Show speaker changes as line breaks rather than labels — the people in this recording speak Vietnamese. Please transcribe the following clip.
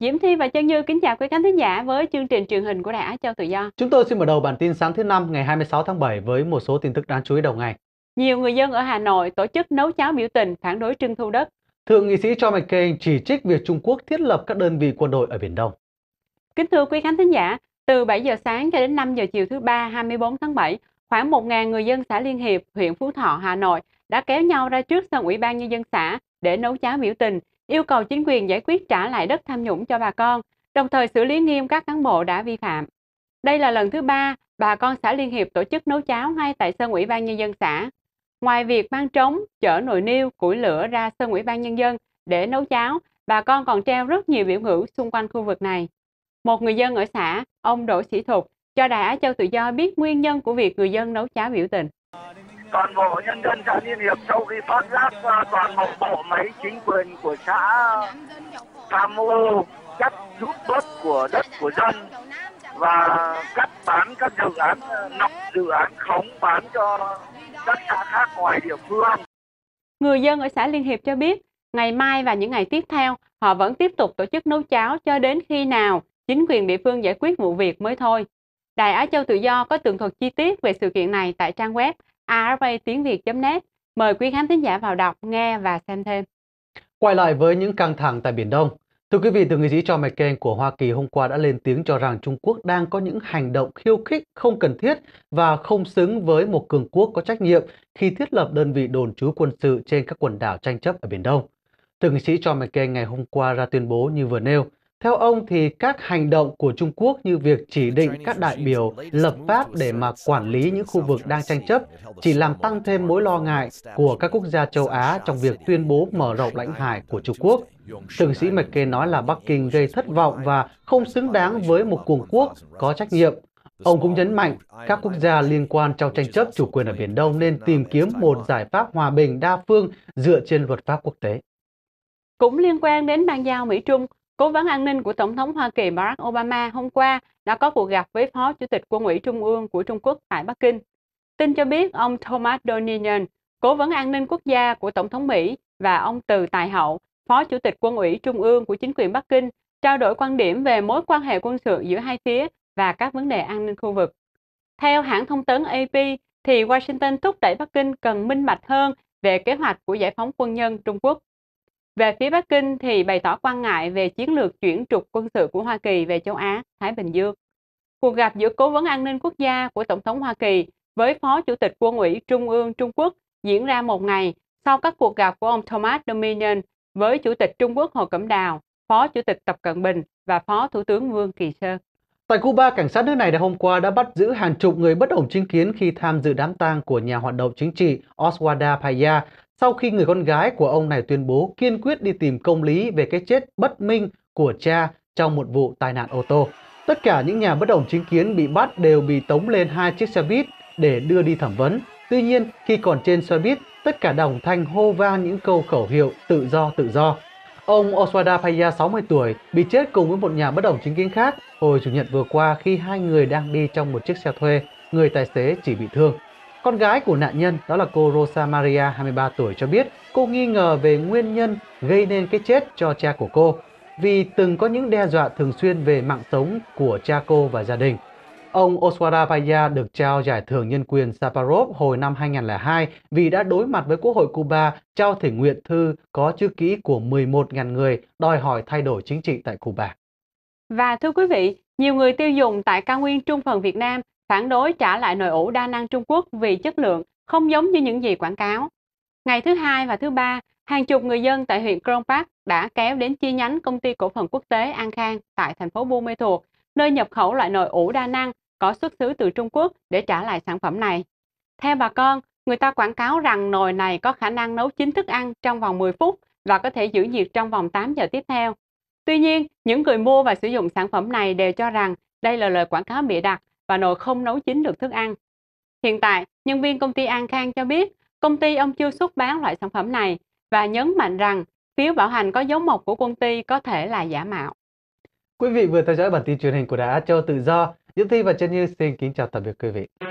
Diễm Thi và Chân Như kính chào quý khán thính giả với chương trình truyền hình của Đài Á Châu Tự Do.
Chúng tôi xin mở đầu bản tin sáng thứ năm ngày 26 tháng 7 với một số tin tức đáng chú ý đầu ngày.
Nhiều người dân ở Hà Nội tổ chức nấu cháo biểu tình phản đối trưng thu đất.
Thượng nghị sĩ John McCain chỉ trích việc Trung Quốc thiết lập các đơn vị quân đội ở Biển Đông.
Kính thưa quý khán thính giả, từ 7 giờ sáng cho đến 5 giờ chiều thứ ba 24 tháng 7, khoảng 1.000 người dân xã Liên Hiệp, huyện Phú Thọ, Hà Nội đã kéo nhau ra trước sân Ủy ban Nhân dân xã để nấu cháo biểu tình, yêu cầu chính quyền giải quyết trả lại đất tham nhũng cho bà con, đồng thời xử lý nghiêm các cán bộ đã vi phạm. Đây là lần thứ ba bà con xã Liên Hiệp tổ chức nấu cháo ngay tại sân Ủy ban Nhân dân xã. Ngoài việc mang trống, chở nồi niêu, củi lửa ra sân Ủy ban Nhân dân để nấu cháo, bà con còn treo rất nhiều biểu ngữ xung quanh khu vực này. Một người dân ở xã, ông Đỗ Sĩ Thục, cho Đài Á Châu Tự Do biết nguyên nhân của việc người dân nấu cháo biểu tình.
Toàn bộ nhân dân xã Liên Hiệp sau khi phát giác toàn bộ bộ máy chính quyền của xã tham ô, cắt rút bớt của đất của dân và cắt bán các dự án nọc dự án khống bán cho các xã khác ngoài địa phương.
Người dân ở xã Liên Hiệp cho biết, ngày mai và những ngày tiếp theo, họ vẫn tiếp tục tổ chức nấu cháo cho đến khi nào chính quyền địa phương giải quyết vụ việc mới thôi. Đài Á Châu Tự Do có tường thuật chi tiết về sự kiện này tại trang web arvtiếngviệt.net. Mời quý khán thính giả vào đọc, nghe và xem thêm.
Quay lại với những căng thẳng tại Biển Đông. Thưa quý vị, từ nghị sĩ John McCain của Hoa Kỳ hôm qua đã lên tiếng cho rằng Trung Quốc đang có những hành động khiêu khích không cần thiết và không xứng với một cường quốc có trách nhiệm khi thiết lập đơn vị đồn trú quân sự trên các quần đảo tranh chấp ở Biển Đông. Thượng nghị sĩ John McCain ngày hôm qua ra tuyên bố như vừa nêu, theo ông thì các hành động của Trung Quốc như việc chỉ định các đại biểu lập pháp để mà quản lý những khu vực đang tranh chấp chỉ làm tăng thêm mối lo ngại của các quốc gia châu Á trong việc tuyên bố mở rộng lãnh hải của Trung Quốc. Thượng sĩ McCain nói là Bắc Kinh gây thất vọng và không xứng đáng với một cường quốc có trách nhiệm. Ông cũng nhấn mạnh các quốc gia liên quan trong tranh chấp chủ quyền ở Biển Đông nên tìm kiếm một giải pháp hòa bình đa phương dựa trên luật pháp quốc tế.
Cũng liên quan đến bàn giao Mỹ-Trung, Cố vấn an ninh của Tổng thống Hoa Kỳ Barack Obama hôm qua đã có cuộc gặp với Phó Chủ tịch Quân ủy Trung ương của Trung Quốc tại Bắc Kinh. Tin cho biết ông Thomas Donilon, Cố vấn an ninh quốc gia của Tổng thống Mỹ và ông Từ Tài Hậu, Phó Chủ tịch Quân ủy Trung ương của chính quyền Bắc Kinh, trao đổi quan điểm về mối quan hệ quân sự giữa hai phía và các vấn đề an ninh khu vực. Theo hãng thông tấn AP, thì Washington thúc đẩy Bắc Kinh cần minh bạch hơn về kế hoạch của giải phóng quân nhân Trung Quốc. Về phía Bắc Kinh thì bày tỏ quan ngại về chiến lược chuyển trục quân sự của Hoa Kỳ về châu Á, Thái Bình Dương. Cuộc gặp giữa Cố vấn an ninh quốc gia của Tổng thống Hoa Kỳ với Phó Chủ tịch Quân ủy Trung ương Trung Quốc diễn ra một ngày sau các cuộc gặp của ông Thomas Dominion với Chủ tịch Trung Quốc Hồ Cẩm Đào, Phó Chủ tịch Tập Cận Bình và Phó Thủ tướng Vương Kỳ Sơn.
Tại Cuba, cảnh sát nước này đã hôm qua đã bắt giữ hàng chục người bất ổn chính kiến khi tham dự đám tang của nhà hoạt động chính trị Oswaldo Paya sau khi người con gái của ông này tuyên bố kiên quyết đi tìm công lý về cái chết bất minh của cha trong một vụ tai nạn ô tô. Tất cả những nhà bất đồng chính kiến bị bắt đều bị tống lên hai chiếc xe buýt để đưa đi thẩm vấn. Tuy nhiên, khi còn trên xe buýt, tất cả đồng thanh hô vang những câu khẩu hiệu tự do tự do. Ông Oswada Paya 60 tuổi bị chết cùng với một nhà bất đồng chính kiến khác hồi Chủ nhật vừa qua khi hai người đang đi trong một chiếc xe thuê, người tài xế chỉ bị thương. Con gái của nạn nhân, đó là cô Rosa Maria, 23 tuổi, cho biết cô nghi ngờ về nguyên nhân gây nên cái chết cho cha của cô vì từng có những đe dọa thường xuyên về mạng sống của cha cô và gia đình. Ông Oswara Paya được trao giải thưởng nhân quyền Saparov hồi năm 2002 vì đã đối mặt với Quốc hội Cuba trao thể nguyện thư có chữ ký của 11.000 người đòi hỏi thay đổi chính trị tại Cuba.
Và thưa quý vị, nhiều người tiêu dùng tại cao nguyên trung phần Việt Nam phản đối trả lại nồi ủ đa năng Trung Quốc vì chất lượng không giống như những gì quảng cáo. Ngày thứ hai và thứ ba, hàng chục người dân tại huyện Krông Park đã kéo đến chi nhánh công ty cổ phần quốc tế An Khang tại thành phố Buôn Mê Thuột, nơi nhập khẩu loại nồi ủ đa năng có xuất xứ từ Trung Quốc để trả lại sản phẩm này. Theo bà con, người ta quảng cáo rằng nồi này có khả năng nấu chín thức ăn trong vòng 10 phút và có thể giữ nhiệt trong vòng 8 giờ tiếp theo. Tuy nhiên, những người mua và sử dụng sản phẩm này đều cho rằng đây là lời quảng cáo bịa đặt và nồi không nấu chín được thức ăn. Hiện tại, nhân viên công ty An Khang cho biết công ty ông chưa xuất bán loại sản phẩm này và nhấn mạnh rằng phiếu bảo hành có dấu mộc của công ty có thể là giả mạo.
Quý vị vừa theo dõi bản tin truyền hình của Đài Á Châu Tự Do. Diễm Thi và Trân Như xin kính chào tạm biệt quý vị.